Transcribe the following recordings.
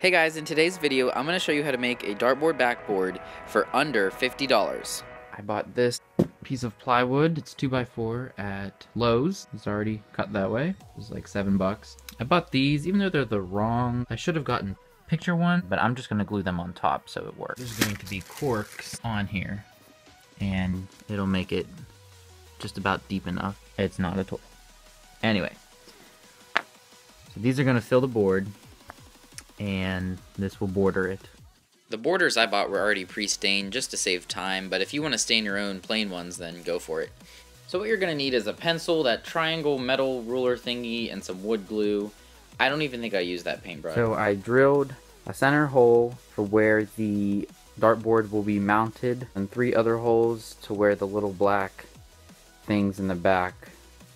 Hey guys, in today's video, I'm going to show you how to make a dartboard backboard for under $50. I bought this piece of plywood, it's 2x4 at Lowe's. It's already cut that way. It was like 7 bucks. I bought these, even though they're the wrong, I should have gotten picture one, but I'm just going to glue them on top so it works. There's going to be corks on here, and it'll make it just about deep enough. It's not a all. Anyway, so these are going to fill the board and this will border it. The borders I bought were already pre-stained just to save time, but if you want to stain your own plain ones, then go for it. So what you're going to need is a pencil, that triangle metal ruler thingy, and some wood glue. I don't even think I used that paintbrush. So I drilled a center hole for where the dartboard will be mounted, and three other holes to where the little black things in the back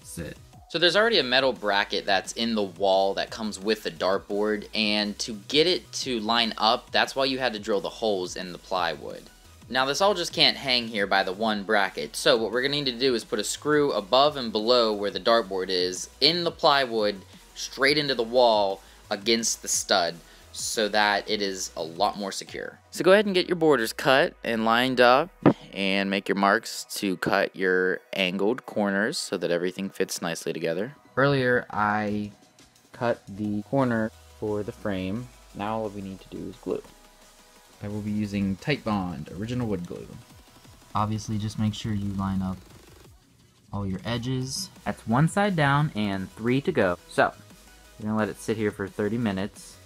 sit. So there's already a metal bracket that's in the wall that comes with the dartboard, and to get it to line up, that's why you had to drill the holes in the plywood. Now this all just can't hang here by the one bracket, so what we're going to need to do is put a screw above and below where the dartboard is, in the plywood, straight into the wall, against the stud so that it is a lot more secure. So go ahead and get your borders cut and lined up and make your marks to cut your angled corners so that everything fits nicely together. Earlier I cut the corner for the frame. Now all we need to do is glue. I will be using Titebond original wood glue. Obviously just make sure you line up all your edges. That's one side down and three to go. So, you're gonna let it sit here for 30 minutes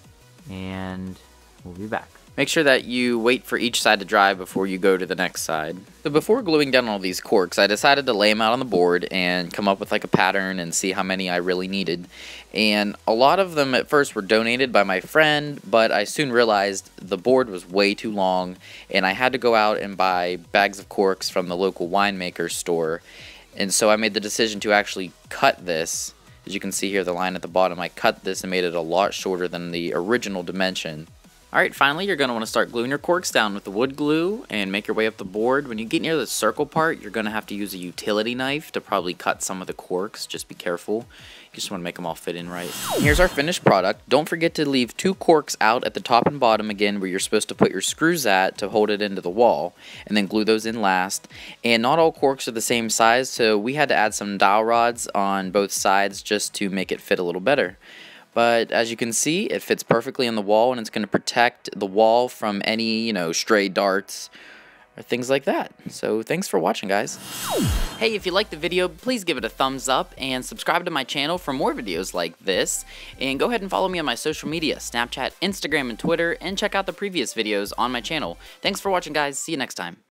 and we'll be back. Make sure that you wait for each side to dry before you go to the next side. So before gluing down all these corks, I decided to lay them out on the board and come up with like a pattern and see how many I really needed. And a lot of them at first were donated by my friend, but I soon realized the board was way too long and I had to go out and buy bags of corks from the local winemaker store. And so I made the decision to actually cut this as you can see here, the line at the bottom, I cut this and made it a lot shorter than the original dimension. Alright, finally you're going to want to start gluing your corks down with the wood glue and make your way up the board. When you get near the circle part, you're going to have to use a utility knife to probably cut some of the corks. Just be careful. You just want to make them all fit in right. Here's our finished product. Don't forget to leave two corks out at the top and bottom again where you're supposed to put your screws at to hold it into the wall and then glue those in last. And not all corks are the same size so we had to add some dowel rods on both sides just to make it fit a little better. But as you can see, it fits perfectly in the wall and it's going to protect the wall from any, you know, stray darts or things like that. So thanks for watching, guys. Hey, if you liked the video, please give it a thumbs up and subscribe to my channel for more videos like this. And go ahead and follow me on my social media, Snapchat, Instagram, and Twitter, and check out the previous videos on my channel. Thanks for watching, guys. See you next time.